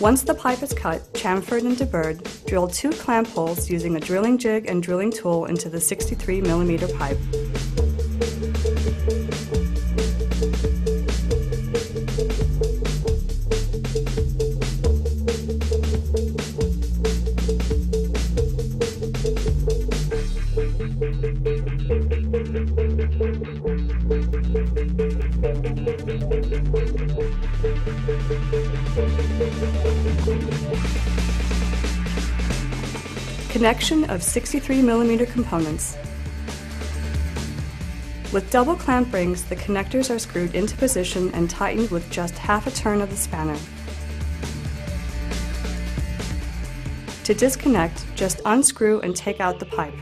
Once the pipe is cut, chamfered, and deburred, drill two clamp holes using a drilling jig and drilling tool into the 63 millimeter pipe. Connection of 63 millimeter components. With double clamp rings, the connectors are screwed into position and tightened with just half a turn of the spanner. To disconnect, just unscrew and take out the pipe.